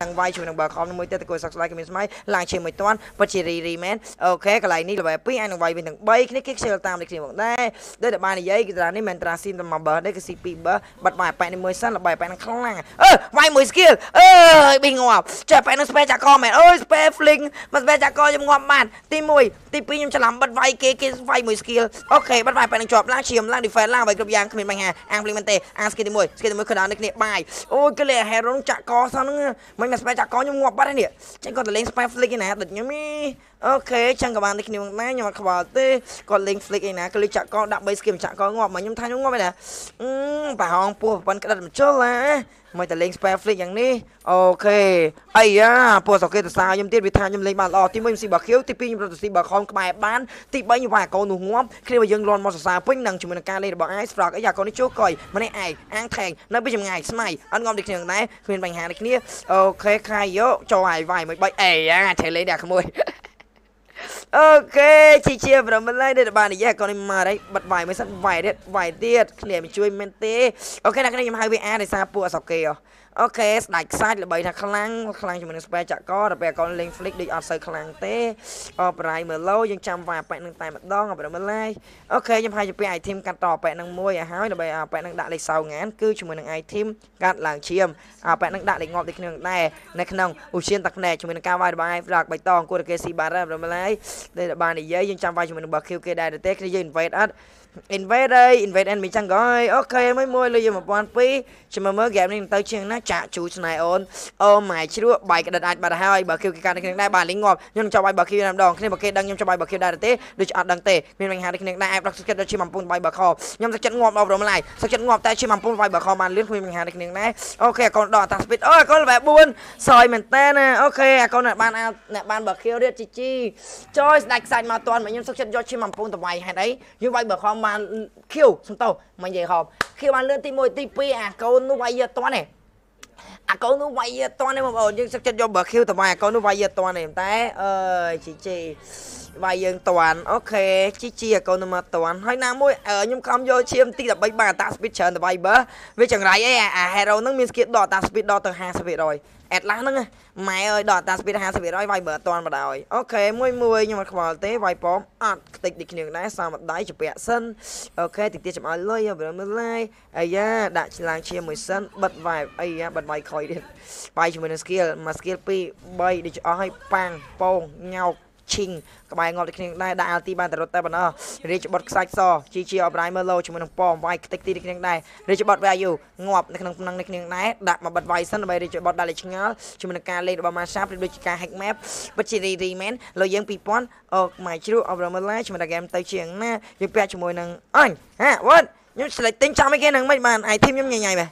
នឹងវាយជាមួយនឹងបើខំមួយទៀតទៅគួរសក្ស្ដាយគ្មានស្មៃឡើងឈាមមួយតាន់ពិតជារីរីមែនអូខេកន្លែងនេះល្បែ2អាចនឹងវាយវិញទាំង3គ្នាគេខ្ជិលតាមដូចគ្នាមកដែរដូចតែបាននិយាយគឺថានេះមិនត្រាស៊ីនតែមកបើនេះគឺស៊ី2បើបាត់វាយប៉ែនេះមួយសិនល្បែប៉ែនឹងខ្លាំងអឺវាយមួយ skill អើយប៊ីងាប់ចេះប៉ែនឹង spare ចាកមែនអើយ spare fling មក spare ចាកខ្ញុំងាប់បានទី1ទី2ខ្ញុំច្រឡំបាត់វាយគេគេវាយមួយ skill អូខេបាត់វាយប៉ែនឹងជាប់ឡើងឈាមឡើង defense ឡើងវាយគ្រប់យ៉ាងគ្មានបញ្ហាអាំង fling មែនទេអាំង skill ទី1 skill ទី1គឺដល់នេះគ្នាបាយអូយគេលេ hero ចាក់កសហ្នឹងមិនមក spare ចាកខ្ញុំងាប់បាត់ហើយនេះចឹងគាត់ទៅលេង spare flick ឯណាដូចខ្ញុំនេះអូខេចឹងក៏បានតែគ្នាមកដែរខ្ញុំអត់ខ្វល់ទេគាត់លេង flick ឯណាក៏លេងចាក់កដាក់3 skim ចាក់កងាប់មកខ្ញុំថាខ្ញុំងាប់ឯណាអឺប្រហោងពោះប៉ុនក្តិតមិនជុលណា មកតែលេង spare flick យ៉ាងនេះអូខេអីយ៉ាពោះសកេតសាខ្ញុំទៀតវាថាខ្ញុំលេងបានល្អទី1ខ្ញុំស៊ីបាខៀវទី2ខ្ញុំរត់ទៅស៊ីបាខំក្បែរបានទី3ខ្ញុំវាយកូននោះងាប់គ្នាបើយើងលន់មកសរសើរពេញនឹងជាមួយនឹងការលេងរបស់ Ice Frog អីយ៉ាកូននេះជួកុយម្នាក់ឯងអាងថែងនៅពីចម្ងាយស្មៃអត់ងំដូចគ្នាដែរគ្មានបញ្ហាដូចគ្នាអូខេខាយយកចូលឲ្យវាយមួយបីអេយ៉ាឆេលេងដាក់ក្មួយ អូខេជីជាប្រមិនឡើយដែលបាននិយាយកូននេះមកហើយបិទវាយមួយសិនវាយទៀតវាយទៀតគ្នាមិនជួយមែនទេអូខេអ្នកគ្នាខ្ញុំហៅវាអាដោយសារពួកអសកេអូ ខេស្ដាច់ខ្សាច់ល្បីថាខ្លាំងខ្លាំងជាមួយនឹង spare ចក្រតែពេលកូនលេង flick ដូចអត់សូវខ្លាំងទេអបរៃមើលឡូយើងចាំវាយប៉ែកនឹងតែម្ដងអបរមើលឡាយអូខេខ្ញុំហើយទៅពី item កាត់តប៉ែកនឹងមួយឲ្យហើយដើម្បីប៉ែកនឹងដាក់លេខសៅងានគឺជាមួយនឹង item កាត់ឡើងឈាមប៉ែកនឹងដាក់លេខងាប់ដូចគ្នាដែរនៅក្នុងឧឈានតាក់ណែជាមួយនឹងការវាយរបស់ ice rock បៃតងគួរតែគេស៊ីបានហើយអបរមើលឡាយដែលបាននិយាយយើងចាំវាយជាមួយនឹងបើ QK ដែរទេគ្នាយើង invade អត់ invade អើយ invade enemy ចឹងក៏ហើយអូខេមួយមួយលើយើង1002ចាំមើល game នេះទៅជាងណាចាក់ជូស្នៃអូនអូម៉ែជ្រក់បាយក្តិតអាចបាត់ហើយបើ Q គេកាន់គ្នាដែរបានលីងងាប់ខ្ញុំចង់បាយបើ Q តែម្ដងគ្នាបើគេដឹងខ្ញុំចង់បាយបើ Q ដែរទេដូចអត់ដឹងទេមានបញ្ហាដូចគ្នាដែរអែបដកចិត្តដល់ជាបំពុនបាយបើខខ្ញុំសឹកចិត្តងាប់អបរំឡាយសឹកចិត្តងាប់តែជាបំពុនបាយបើខបានលឿនគ្មានបញ្ហាដូចគ្នាដែរអូខេអកូនដកតា speed អូអកូនលេខ4សយមែនតើណាអូខេអកូនអ្នកបានអ្នកបានបើ Q ទៀតជីជីចយស្ដាច់ខ្សាច់មកតន់មកខ្ញុំសឹកចិត្តយកជាបំពុនតវាយហេតុអីយើងបាយបើខបានខៀវសំតោមិននិយាយហប់ខៀវបានលឿនទី1ទី2អាកូននោះវាយអត់តាន់ទេអាកូននោះវាយអត់តាន់ទេបងប្អូនយើងសឹកចិត្តយកបើខៀវទៅវាយអាកូននោះវាយអត់តាន់ទេតែអើយជីជី វាយយើងតាន់អូខេជីជីអាកូននោះមកតាន់ហើយណាមួយខ្ញុំខំយកឈាមទី13បានអាតា speed ច្រើនទៅវាយបើវាចង្រៃអីអា hero ហ្នឹងមាន skill ដកអាតា speed ដកទៅ50% Atlas ហ្នឹងម៉ែអើយដកតា speed 50%វាយបើអត់តាន់បដ ாய் អូខេមួយមួយខ្ញុំអត់ខ្វល់ទេវាយប៉មអត់ខ្ទេចដូចគ្នាដែរសមអត់ដៃជពាក់សិនអូខេតិចទៀតចាំឲ្យលុយបើមើលឡាយអាយ៉ាដាក់ឆ្លាងឈាមមួយសិនបិទវាយអាយ៉ាបិទវាយខុយទៀតវាយជាមួយនឹង skill មួយ skill 2 3ដូចអស់ឲ្យប៉ាំងពងញោក ឈីងក្បែរងាប់ដូចគ្នាដែរដាក់អាល់ទីបានតែរត់តែប៉ុណ្ណោះរាជបុតខ្សាច់សជីជីអបរៃមើលឡូជាមួយនឹងប៉មវាយខ្ទេចទីដូចគ្នាដែររាជបុតវាយយូងាប់នៅក្នុងក្នុងនេះគ្នាដែរដាក់មកបិទវាយសិនដើម្បីរាជបុតដាក់លេខឆ្ងល់ជាមួយនឹងការលេខរបស់ម៉ាសាព្រឹកដូចជាការ hack map ពិតជារីរីមែនលោយើង2000អូម៉ៃជ្រូអបរមើលឡាជាមួយនឹង game ទៅជាងណាយើងពាក់ជាមួយនឹងអញហាវ៉ាត់ខ្ញុំឆ្លេចទិញចាំអីគេនឹងមិនបាន item ខ្ញុំញ៉ៃញ៉ៃបែ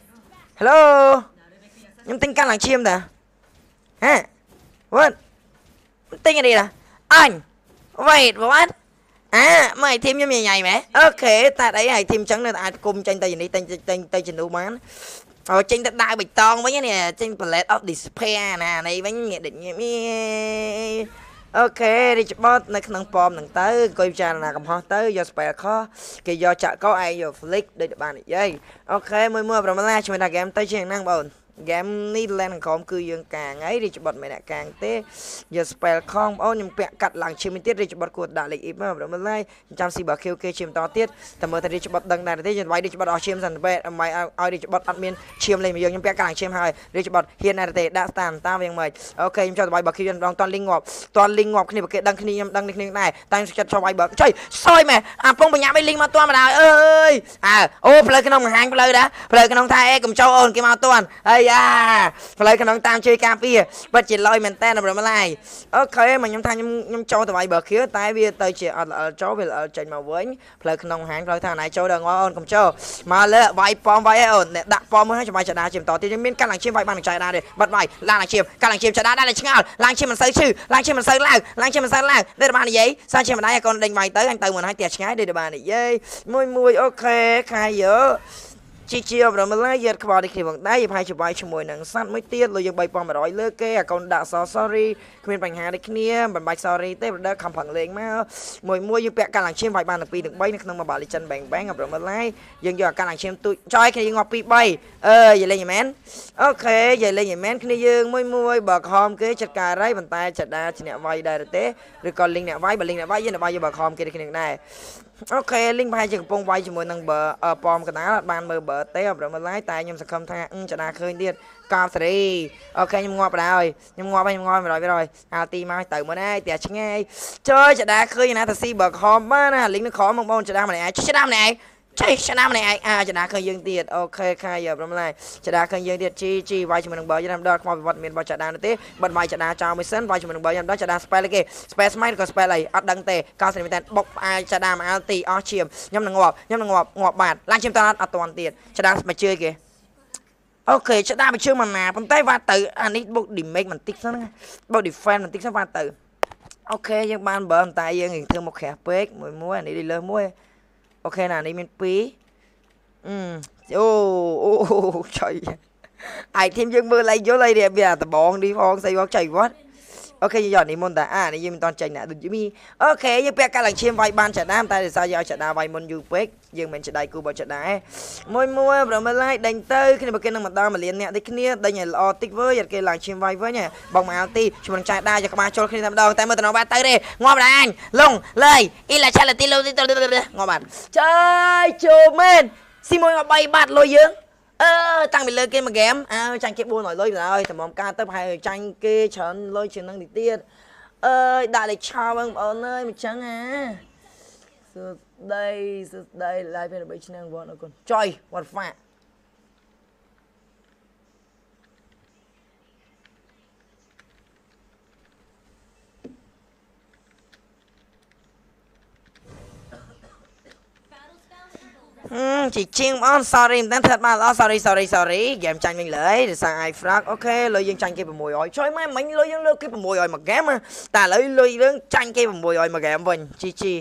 Hello ខ្ញុំទិញកាន់ឡើងឈាមតាហាវ៉ាត់ទិញអីនេះតា អញ wait what អាមកធីមខ្ញុំញញ៉ៃមែអូខេតែអីហើយធីមចឹងនៅអាចគុំចេញទៅនេះចេញចេញទៅជំនួសបានអូចេញទៅដើរបៃតងវិញនេះចេញ palette of despair ណានេះវិញដូចញៀមអូខេរីច្បតនៅក្នុងប៉មហ្នឹងទៅអង្គុយពិចារណាកំហុសទៅយក spell ខុសគេយកចាក់កោឯងយក flick ដូចបាននិយាយអូខេមួយមួយប្រមាណជាមួយតែ game ទៅជាងហ្នឹងបង ហ្គេមនេះលែនក្រុមគឺយើងកាងហើយរីច្បត់មិនអ្នកកាងទេយក spell ខំបងខ្ញុំពាក់កាត់ឡើងឈាមទៀតរីច្បត់គួរដាក់លេខអ៊ីបមើលមើលហើយចាំស៊ីបើ QK ឈាមតទៀតតែមើលតែរីច្បត់ដឹងដែរទេយើងវាយរីច្បត់អស់ឈាមសិនបែមិនឲ្យរីច្បត់អត់មានឈាមលេងមកយើងខ្ញុំពាក់កាត់ឡើងឈាមហើយរីច្បត់ហ៊ានដែរទេដាក់ stand តាមវិញមិនអូខេខ្ញុំចង់ទៅវាយបើ QK ដងតលីងងាប់តលីងងាប់គ្នាបើគេដឹងគ្នាខ្ញុំដឹងគ្នាដែរតែខ្ញុំចិត្តចង់វាយបើចុយសយមែអាពងបញ្ញាមិនលីងមកតមកដល់អើយអើអូផ្លូវក្នុងបង្ហាញផ្លូវដែរផ្លូវក្នុងថាអេកុំចូលអូនគេមកតអាយ៉ាផ្លូវក្នុងតាមជួយការពារពិតជាលយមែនតើប្រមឡាយអូខេមកខ្ញុំថាខ្ញុំខ្ញុំចូលទៅវាយបើខៀវតែវាទៅជាអត់ល្អចូលវាល្អចេញមកវិញផ្លូវក្នុងហាងផ្លូវថាណៃចូលដល់ងអូនកុំចូលមកលើវាយប៉មវាយអូនដាក់ប៉មមើលចាំវាយចដាជាបន្តទៀតខ្ញុំមានកាត់ឡើងឈាមវាយបានចដាដែរបាត់វាយឡើងឡើងឈាមកាត់ឡើងឈាមចដាដែរឆ្ងល់ឡើងឈាមមិនសូវឈឺឡើងឈាមមិនសូវឡើងឡើងឈាមមិនសូវឡើងដែលបាននិយាយសាឈាមម្ដាយឲ្យកូនដេញវាយទៅអញទៅមិនឲ្យផ្ទះឆ្ងាយដែលបាននិយាយមួយមួយអូខេខាយយើ ជីជាអបរមឡាយិតខ្វល់នេះគ្នាបងដែរយើងផាយច្បាយជាមួយនឹងសัตว์មួយទៀតលុយយើង3100លើគេអាកូនដាក់ស sorry គ្មានបញ្ហាដូចគ្នាមិនបាច់ sorry ទេ brother ខំប្រឹងលេងមកមួយមួយយើងពាក់កាល់ឡើងឈាមវាយបានទាំង2ទាំង3នៅក្នុង Mobile Legend Bang Bang អបរមឡាយយើងយកអាកាល់ឡើងឈាមទូចចយគ្នាយើងងាប់2 3អឺយាយលេងមែនអូខេយាយលេងមែនគ្នាយើងមួយមួយបើខំគេចិត្តការរៃប៉ុន្តែចិត្តដាជាអ្នកវាយដែរទេឬក៏លីងអ្នកវាយបើលីងអ្នកវាយយើងអ្នកវាយយកបើខំគេដូចគ្នាដែរអូខេលីងប្រហែលជាកំពុងវាយជាមួយនឹងបើប៉មកដាលអត់បានមើលបើទេអបរមឡាយតែខ្ញុំសង្ឃឹមថាចដាឃើញទៀតកោបសេរីអូខេខ្ញុំងាប់បណ្ដោយខ្ញុំងាប់ហើយខ្ញុំងាប់100%អាលទីមកទៅមុនហើយតែឆ្ងាយជួយចដាឃើញណាតាស៊ីបើខំបានណាលីងនឹងខំមកបងចដាម្នាក់ឯងចដាម្នាក់ឯង ចៃឆ្នាំនេះឯងអាចដាឃើញយើងទៀតអូខេខាយប្រមឡាយចដាឃើញយើងទៀតជីជីវាយជាមួយនឹងបើយើងដល់ខ្មោចវិវត្តមានបើចដានោះទេបាត់វាយចដាចោលមួយសិនវាយជាមួយនឹងបើយើងដល់ចដា spell គេ spell smite ក៏ spell អីអត់ដឹងទេកោសិនមែនបុកផ្អាយចដាមកអាលទីអស់ឈាមខ្ញុំនឹងងាប់ខ្ញុំនឹងងាប់ងាប់បាត់ឡើងឈាមតអត់អត់តាន់ទៀតចដាមកជឿគេអូខេចដាមកជឿមកណាប៉ុន្តែវ៉ាទៅអានេះបុក damage បន្តិចសិនបុក defense បន្តិចសិនវ៉ាទៅអូខេយើងបានបើតែយើងធ្វើមកក្រាស់ពេកមួយមួយអានេះលើមួយ អូខេណានេះមាន2អឺអូអូចៃអាយធីមយើងមើលឡៃយល់អីរៀបវាដបងនេះផងស្អីផងចៃវត្ត អូខេយកនេះមុនតាអានេះយើងមិនតន់ចេញណាដូចមីអូខេយើងពាក់កាល់ឡើងឈាមវាយបានចដាមតែដោយសារយើងឲ្យចដាវាយមុនយូរពេកយើងមិនចដៃគូបើចដាមួយមួយប្រមើលឡាយដេញទៅគ្នាបើគេនឹងម្ដងមួយលានអ្នកដូចគ្នាដេញឲ្យល្អតិចវើយគេឡើងឈាមវាយវិញបងមកអាលទីជំនចាយដាយកក្បាលចូលគ្នាតែម្ដងតែមើលតំណបាត់ទៅទេងាប់ដាញលងលើយអ៊ីឡាឆាឡាទីលូងាប់បាត់ចាយជូមែនស៊ីមួយមក3បាត់លុយយើង អឺតាំងពីលើគេមួយហ្គេមអើចាញ់គេ400លុយទៅហើយតម្រុំការទៅប្រហែលចាញ់គេច្រើនលុយជាងនឹងទីទៀតអើយដាក់លេខឆោបងប្អូនអើយមិនចឹងអាសួស្ដីសួស្ដី live ពេល3ឆ្នាំវត្តអរគុណចុយ what fuck ជីជាងបង sorry មិនដឹងធ្វើបានល្អ sorry sorry sorry ហ្គេមចាញ់វិញលើដោយសារ i frag អូខេលុយយើងចាញ់គេ600ចុយម៉ែមិញលុយយើងលើកគេ600មួយហ្គេមតែឥឡូវលុយយើងចាញ់គេ600មួយហ្គេមវិញជីជី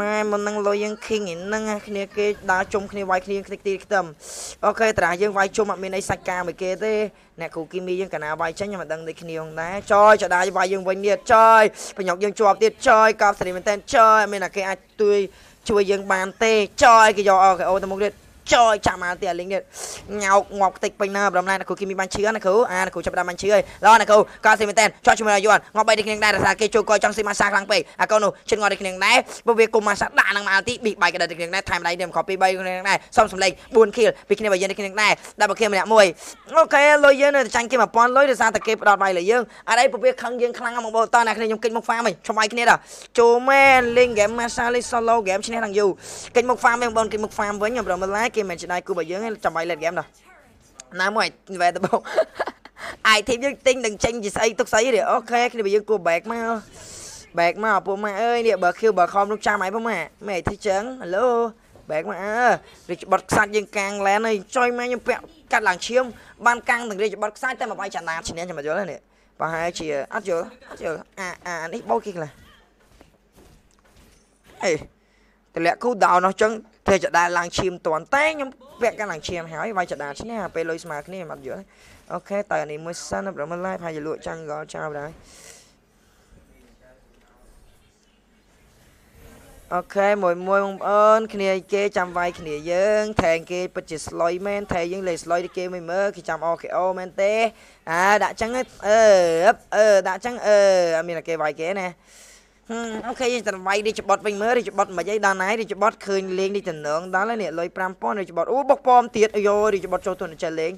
ម៉ែមុននឹងលុយយើង king ហ្នឹងគ្នាគេដើរជុំគ្នាវាយគ្នាខ្ទេចទីខ្ទឹមអូខេតារាយើងវាយជុំអត់មានអីសាច់ការមួយគេទេអ្នកគ្រូគីមីយើងកាលណាវាយចេញខ្ញុំមិនដឹងដូចគ្នាផងដែរចយចដាវាយយើងវិញទៀតចយប្រញុកយើងជាប់ទៀតចយកប់សេរីមែនតើចយអត់មានតែគេអាចទួយ ជួយយើងបានទេចយគេយកអូគេអូទៅមុខទៀត ចយចាំមកទៀតលីងទៀតញោកងាប់ខ្ទេចពេញណាប្រហែលណាគ្រូគីមីបានឈឺណាគ្រូអាគ្រូចាប់ដើមបានឈឺហើយឡណាគ្រូកោស៊ីមែនតើចោះជាមួយយន់ងាប់បីដូចគ្នាដែរថាគេចូលកយចង់ស៊ីម៉ាសាខ្លាំងពេកអាកូននោះជិនងាប់ដូចគ្នាដែរព្រោះវាគុំម៉ាសាដាក់នឹងមកទីប៊ីបាយក៏ដូចគ្នាដែរថែមដៃនេះខពី3គ្នាដែរសុំសម្លេង4 kill ពីគ្នាបើយើងដូចគ្នាដែរដល់បើគ្នាម្នាក់មួយអូខេលុយយើងនៅចាញ់គេ1000លុយដោយសារតែគេផ្ដោតវាយលើយើងអត់អីព្រោះវាខឹងយើងខ្លាំងមកបងតអ្នកគ្នាខ្ញុំកិច្ចមកហ្វាមហីឆ្វាយគ្នាដល់ចូលមែនលេងហ្គេមម៉ាសាលេង solo ហ្គេមឈ្នះទាំងយូកិច្ចមកហ្វាមវិញបងកិច្ចមកហ្វាមវិញខ្ញុំប្រមើលឡាយគេមិនឆ្នៃគូបើយើងចាំបាយលេតហ្គេមដល់ណាមួយវ៉ែតបងអាយធីមយើងទិញនឹងចេញជាស្អីទុកស្អីទេអូខេគ្នាបើយើងគួរ back មក back មកពួកម៉ាអើយនេះបើខៀវបើខំនោះចាំអីពួកម៉ាមែធីចឹងហេឡូ back មកអើរីច្បត់ខ្សាច់យើងកាំងឡែនហើយចុយម៉ែខ្ញុំពាក់កាត់ឡើងឈាមបានកាំងទាំងរីច្បត់ខ្សាច់តែមកបាយចន្ទាឈ្នះខ្ញុំមកយល់នេះប្រហែលជាអត់យល់អត់យល់អាអានេះបោកគេខ្លះអេតម្លាក់គូដោនោះចឹង ធ្វើចដាឡើងឈាមតន់តែខ្ញុំពាក់កាន់ឡើងឈាមហើយវាយចដាឈ្នះពេលលុយស្មើគ្នាមិនអត់យល់អូខេតើអានេះមួយសិនប្រហែល live ហើយលក់ចាំងកចោលដែរអូខេមួយមួយបងប្អូនគ្នាគេចាំវាយគ្នាយើងថែងគេពិតជាស្លុយមែនថែយើងលេស្លុយគេមិនមើលគេចាំ OKO មែនទេអាដាក់ចឹងអឺអឺដាក់ចឹងអឺអត់មានគេវាយគេណា អូខេយើងទៅវាយរាជបុតវិញមើលរាជបុតមិនអីដល់ណាយរាជបុតឃើញលេងនេះតំណងដល់ហើយនេះលុយ5000រាជបុតអូបុកពំទៀតអាយ៉ូរាជបុតចូលទុនចេះលេង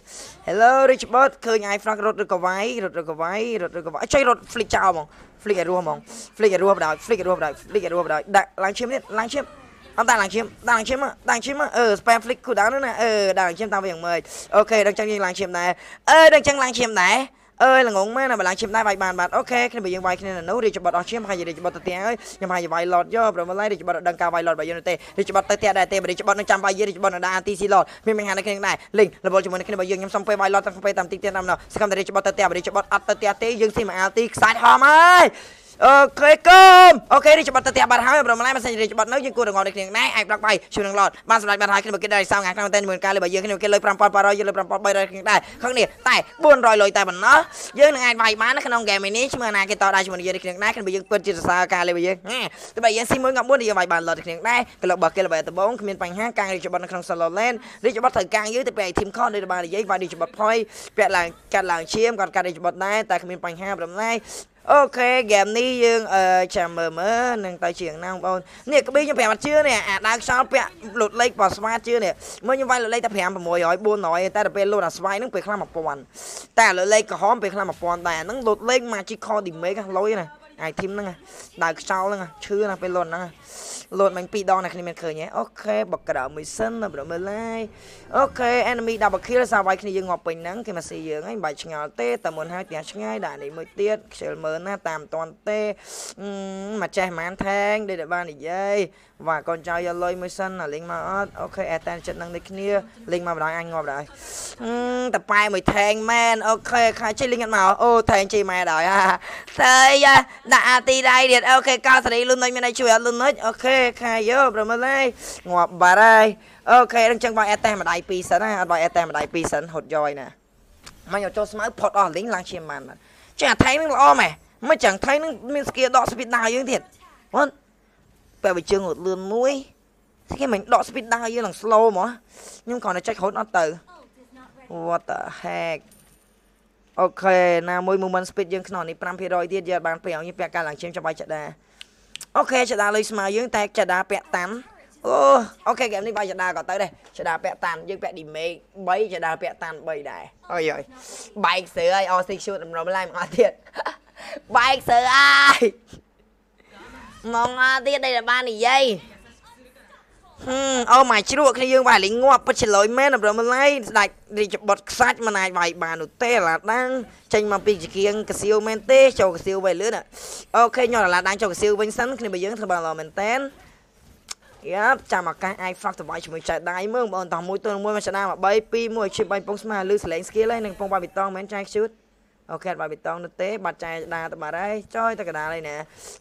Hello រាជបុតឃើញអាយហ្វ្រង់រត់ឬក៏វាយរត់ឬក៏វាយរត់ឬក៏វាយចុយរត់ flick ចោលហ្មង flick ឲ្យរស់ហ្មង flick ឲ្យរស់បណ្ដោយ flick ឲ្យរស់បណ្ដោយ flick ឲ្យរស់បណ្ដោយដាក់ឡើងឈាមទៀតឡើងឈាមអត់ដាក់ឡើងឈាមដាក់ឡើងឈាមដាក់ឈាមអឺ spam flick cooldown ណាអឺដាក់ឈាមតាមវិញមើលអូខេដល់ចឹងយើងឡើងឈាមដែរអឺដល់ចឹងឡើងឈាមដែរ អើយល្ងងមែនណាបលាំងឈាមដែរវាយបានបាទអូខេគ្នាបើយើងវាយគ្នានៅនោះរីច្បត់អស់ឈាមហើយរីច្បត់ទៅទៀតហើយខ្ញុំហើយវាយឡតយកប្រមឡៃរីច្បត់ដឹងការវាយឡតបើយើងទេរីច្បត់ទៅទៀតដែរទេរីច្បត់នឹងចាំវាយរីច្បត់នៅដល់អាទីស៊ីឡតមានបញ្ហានៅគ្នាដែរលេងរវល់ជាមួយគ្នាបើយើងខ្ញុំសុំពេលវាយឡតតាមពេលតាមទីទៀតតាមនោះសកម្មតែរីច្បត់ទៅទៀតរីច្បត់អត់ទៅទៀតទេយើងស៊ីមកអាទីខ្សាច់ហមហើយ អូខេកុំអូខេរីច្បត់ទៅផ្ទះបាត់ហើយប្រមឡាយមិនសិនរីច្បត់នៅយើងគួររងនេះគ្នាដែរអាចប្រាប់បាយជួយនឹងឡតបានសម្រាប់បាត់ហើយគ្នាគេដែរសងថ្ងៃក្នុងតែមួយកាលលើបើយើងគ្នាគេលើ5800យើងលើ5300គ្នាដែរខឹងនេះតែ400លុយតែប៉ុណ្ណោះយើងនឹងអាចវាយបានក្នុងហ្គេមនេះឈ្មោះណាគេតដែរជាមួយយើងគ្នាដែរគ្នាយើងពិតជាសរសើរការលេបយើងតែបើយើងស៊ីមួយងាប់4យើងវាយបានឡតគ្នាដែរក្លឹបបើគេល្បែដំបងគ្មានបញ្ហាការរីច្បត់នៅក្នុង Solo Land រីច្បត់ត្រូវការយើងទៅពេល team con ដូចបាននិយាយវាយរីច្បត់ផុយពាក់ឡើងកាត់ឡើងឈាមគាត់កាត់រីច្បត់ដែរតែគ្មានបញ្ហាប្រមឡាយ អូខេហ្គេមនេះយើងអឺចាំមើលមើលនឹងទៅជាងណាបងប្អូននេះក្បៀងខ្ញុំប្រាប់អត់ជឿនេះអាដើខ្យល់ពាក់លុតលេខបោះស្វាជឿនេះមើលខ្ញុំវាយលុតលេខតែ5 600 400តែដល់ពេលលុតអាស្វាយហ្នឹងពេលខ្លះ1000តែលុតលេខក្រហមពេលខ្លះ1000ដែរហ្នឹងលុតលេខ Magic Card Damage លុយណា អាយធីមហ្នឹងដើខ្យល់ហ្នឹងឈឺណាពេលលុតហ្នឹងលោតមិញ2ដងណាគ្នាមានឃើញហ៎អូខេបកក្រៅមួយសិនប្រមើលឡាយអូខេ enemy double kill សាវាយគ្នាយើងងាប់ពេញហ្នឹងគេមកស៊ីយើងហើយមិនបាច់ឆ្ងល់ទេតែមុនហើយផ្ទះឆ្ងាយដាក់នេះមួយទៀតខ្ជិលមើលណាតាមតន់ទេមកចេះហ្មានថែងដូចតែបាននិយាយបាទកូនចៅយកលុយមួយសិនអាលីងមកអត់អូខេអេតែនចិត្តនឹងដូចគ្នាលីងមកម្ដងអញងាប់ដែរតប៉ែមួយថែងមែនអូខេខាជិះលីងអត់មកអូថែងជិះម៉ែដែរតែដាក់អាទីដៃទៀតអូខេកោសេរីលុននុចមានអីជួយអត់លុននុចអូខេខាយោប្រមើលហើយងាប់បាត់ហើយអូខេអញ្ចឹងបងអេតែម្ដាយ2សិនណាអត់បងអេតែម្ដាយ2សិនហត់យ៉យណាមកយកចូលស្មៅផុតអស់លីងឡើងឈាមបានចឹងអាថៃនឹងល្អម៉េះមិនចឹងថៃនឹងមានស្គីដកស្ពីដដៅយើងទៀតបងពេលបើជើងរត់លឿនមួយគេមិនដក speed ដើរយើងឡើង slow ហ្មងខ្ញុំគ្រាន់តែចុចរត់អត់ទៅ what the heck អូខេណាមួយ movement speed យើងខ្នោះនេះ5%ទៀតយើងបានពេលយើងពាក់កាលឡើងជើងចាំបាច់ចដាអូខេចដាលុយស្មើយើងតែចដាពាក់តាន់អូអូខេហ្គេមនេះបាយចដាក៏ទៅដែរចដាពាក់តាន់យើងពាក់ damage 3ចដាពាក់តាន់3ដែរអើយអើយបែកសើឲ្យអស់ six shoot រំលំឡាយមកអត់ទៀតបែកសើអើយមកអត់ទៀតដែលបាននិយាយហឹម អូមកជ្រក់គ្នាយើងវាយលេងងាប់ពិតច្រឡយមែនប្រមឡៃស្ដាច់រីចបុតខ្សាច់មិនអាចវាយបាននោះទេឡាដាំងចេញមកពីជាគៀងកសៀវមែនទេចូលកសៀវវិញលឿនអូខេញ៉ឡាដាំងចូលកសៀវវិញសិនគ្នាបើយើងធ្វើបានល្អមែនតែនយ៉ាប់ចាំឱកាសអាច frog ទៅវាយជាមួយចៅដៃមើលបងតោះមួយទល់មួយមកស្ដាម3 2 1ឈិបបាញ់ពងស្មាលឺសលេង skill ហើយនឹងពងបាប៊ីតងមែនចែកឈូត អូខេបាប៊ីតងនោះទេបាត់ចែដាទៅបាត់ហើយចយទៅកដាលហើយណា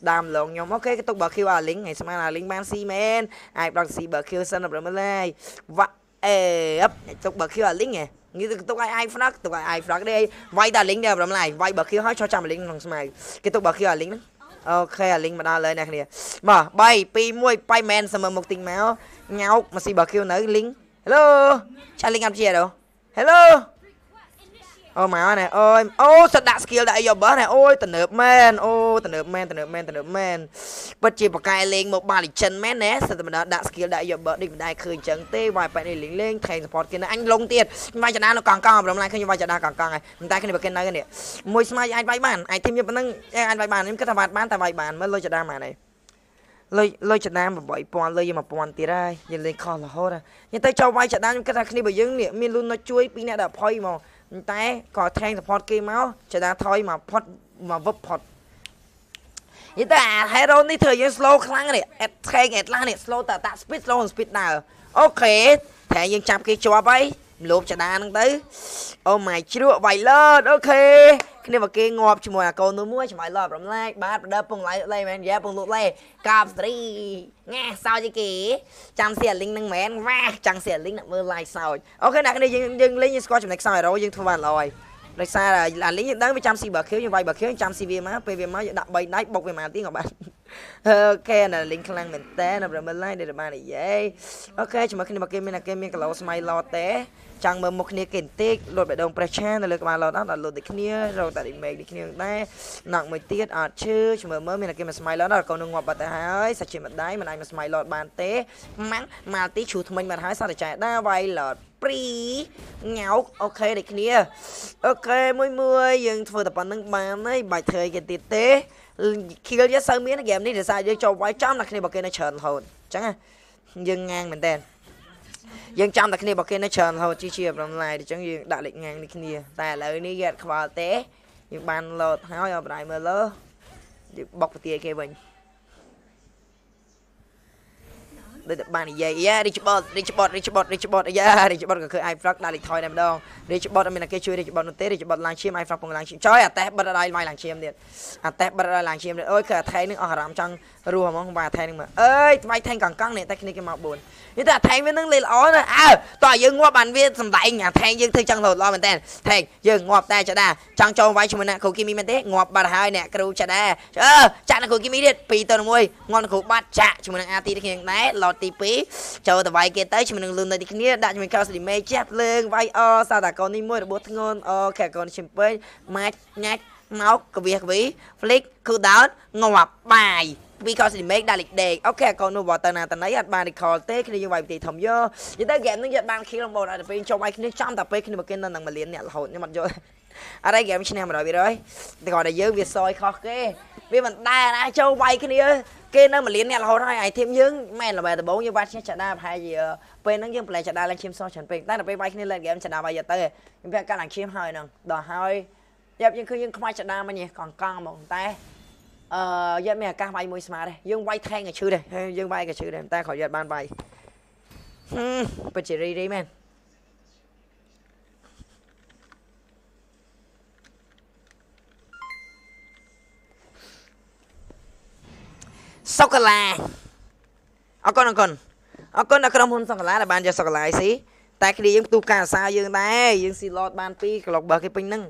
ដាមឡងខ្ញុំអូខេគេទុកបើ Q អាលីងហើយស្មានអាលីងបានស៊ីមែនអាចប្រកស៊ីបើ Q សិនប្រមើលហើយវ៉ាអេអឹបទុកបើ Q អាលីងហ៎នេះទុកឲ្យ i frog ទុកឲ្យ i frog ទេវាយតា link ដែរប្រមឡាយវាយបើ Q ហើយចោះចាំ link ក្នុងស្មៅគេទុកបើ Q អា link ហ្នឹងអូខេអា link មកដល់ហើយអ្នកគ្នាមក3 2 1បាយមែនសមើមុខទីងមកញ៉ោកមកស៊ីបើ Q នៅ link Hello ឆា link អត់ជា đâu Hello អូមកណែអូយអូសដាក់ skill ដាក់អីយកបើណែអូយតនើបមែនអូតនើបមែនតនើបមែនតនើបមែនពិតជាបកែលេងមកបាល legend មែនណែសិតតែដាក់ skill ដាក់យកបើនេះមិនដែរឃើញចឹងទេវាយប៉ែនេះលេងលេង train support គេនៅអញលងទៀតខ្ញុំវាយចដានៅកងកងប្រមឡាយឃើញខ្ញុំវាយចដាកងកងហើយមិនតែគ្នាបើគេនៅនេះមួយស្មាយអាចវាយបានអាចធីមខ្ញុំប៉ុណ្ណឹងអាចវាយបានខ្ញុំគិតថាវាយបានតែវាយបានមើលលុយចដាបានហើយលុយលុយចដា8000លុយ1000ទៀតហើយយើងលេងខុសរហូតហើយទៅចូលវាយចដាខ្ញុំគិតថាគ្នាបើយើងនេះមានលុននៅជួយពីអ្នកដល់ភ័យមក តែក៏ថែង support គេមកចដាថយមកផុតមកវឹបផុតយីតែអា hero នេះធ្វើយើង slow ខ្លាំងនេះ at ថែង at ឡានេះ slow តែតា speed slow speed ដើរអូខេតែយើងចាប់គេជាប់ហើយលោបចដាហ្នឹងទៅអូម៉ៃជ្រក់វាយលើតអូខេ គ្នាមកគេងាប់ជាមួយអាកូននោះមួយឆ្មៃឡប់រំលែកបាទប្រដៅពងឡៃឡៃមែនយ៉ាពងលូតឡៃកាបស្រីង៉ាសោចគេចាំសៀលីងនឹងមែនវ៉ាចាំសៀលីង nak មើល live សោចអូខេអ្នកគ្នាយើងយើងលេងយើងស្គាល់ចំណុចខ្សោយរោយើងធ្វើបានល្អហើយដោយសារអាលីងយើងដឹងវាចាំស៊ីបើខៀវយើងវាយបើខៀវចាំស៊ីវាមកពេលវាមកយើងដាក់3ដៃបុកវាមកទៀតក៏បាន អូខេណាលីងខ្លាំងមែនតើណាប្រមើល live ដែលបាននិយាយអូខេជាមួយគ្នាមកគេមានគេមានកឡូស្មៃឡតទេចង់មើលមុខគ្នាគេបន្តិចលោតបេះដូងប្រេះឆានៅលើក្បាលលោតអត់ដល់លោតដូចគ្នារកតែ remake ដូចគ្នាដែរណក់មួយទៀតអត់ឈឺឈ្មោះមើលមានតែគេមក smile លោតដល់កូននឹងងាប់បាត់ទៅហើយសាច់ជាម្ដាយមិនអាចមក smile លោតបានទេម៉ាំងម៉ាល់ទីជ្រូថ្មិញបាត់ហើយសតតែចែដែរវាយលោតព្រីញ៉ោកអូខេដូចគ្នាអូខេមួយមួយយើងធ្វើតែប៉ុណ្្នឹងបានហើយបាច់ធ្វើគេទៀតទេ kill យកសូវមានហ្គេមនេះដោយសារយើងចូលវាយចំតែគ្នាបើគេនៅច្រើនរហូតអញ្ចឹងយើងងាងមែនតើយើងចាំតែគ្នាបើគេនៅច្រើនរហូតជីជាប្រមឡាយអញ្ចឹងយើងដាក់លេខងាងនេះគ្នាតែឥឡូវនេះយើងខ្វល់ទេយើងបានលោតហើយអបរៃមើលលើយើងបុកពទាគេវិញ ដូចតែបាននិយាយយ៉ា rich bot rich bot rich bot rich bot យ៉ា rich bot ក៏ឃើញ i frog ដាក់លេខថយតែម្ដង rich bot អត់មានតែគេជួយ rich bot នោះទេ rich bot ឡើងឈាម i frog ពងឡើងឈាមចុយអាតេះបិទដៃវាយឡើងឈាមទៀតអាតេះបិទដៃឡើងឈាមទៀតអូយគឺអាថៃនឹងអស់អារម្មណ៍ចង់រស់ហ្មងបាទអាថៃនឹងមើលអើយថ្មីថែងកង់កង់នេះតែគ្នាគេមក4នេះតែអាថៃវានឹងលេល្អណាស់អើតោះយើងងាប់បានវាសំដែងអាថៃយើងធ្វើចង់រត់ល្អមែនតើថៃយើងងាប់តែចដាចង់ចូលវាយជាមួយអ្នកគ្រូគីមីមែនទេងាប់បាត់ហើយអ្នកគ្រូចដាអឺចាក់អ្នកគ្រូគីមីទៀត2ទៅ1ងាប់អ្នកគ្រូបាត់ចាក់ជាមួយនឹងអាទីគ្នាដែរឡតទី2ចូលទៅវាយគេទៅជាមួយនឹងលឿននៅទីគ្នាដាក់ជាមួយកោសលីមេចាក់លើងវាយអសាតាកូននេះមួយរបួសធ្ងន់អូខេកូនឈិមពេញម៉ាច់ញ៉ាច់មកកវាកវី flick cool down ងាប់បាយពីកោសិមេកដាក់លេខដេកអូខេកូននោះបើទៅណាតណៃអត់បាន recall ទេគ្នាយើងវាយវិធីធំយកនិយាយទៅហ្គេមនេះយើងបាន kill បងអត់ទៅពេលចុះវាយគ្នាចំតែពេលគ្នាមកគេនៅនឹង1លានអ្នករហូតខ្ញុំអត់យល់អត់ឯហ្គេមឈ្នះ100%តែគាត់តែយើងវាសយខុសគេវាមិនដែរណាចូលវាយគ្នា គេនៅ1លានអ្នករហូតហើយអាយធីមយើងមែនល្បែដំបងយើងវាត់ឈ្នះចាដាប្រហែលជាពេលហ្នឹងយើងប្លែចាដាឡើងឈាមសច្រើនពេកតែដល់ពេលវាយគ្នាលេងហ្គេមចាដាវាយទៅខ្ញុំប្រាប់កាត់ឡើងឈាមហើយហ្នឹងដល់ហើយយ៉ាប់យើងឃើញយើងខ្វាច់ចាដាមិញកង់កង់ហ្មងតែអឺយ៉ាប់មានឱកាសវាយមួយស្មាដែរយើងវាយថែងឲ្យឈឺដែរយើងវាយក៏ឈឺដែរតែគាត់យ៉ាប់បានវាយហឹមពិតជារីរីមែន សុកាឡាអរគុណអរគុណអរគុណដល់ក្រុមហ៊ុនសុកាឡាដែលបានយកសុកាឡាឲ្យស៊ីតែគ្នាយើងផ្ទុះការអាសាយើងដែរយើងស៊ីឡតបាន2ក្លុកបើគេពេញហ្នឹង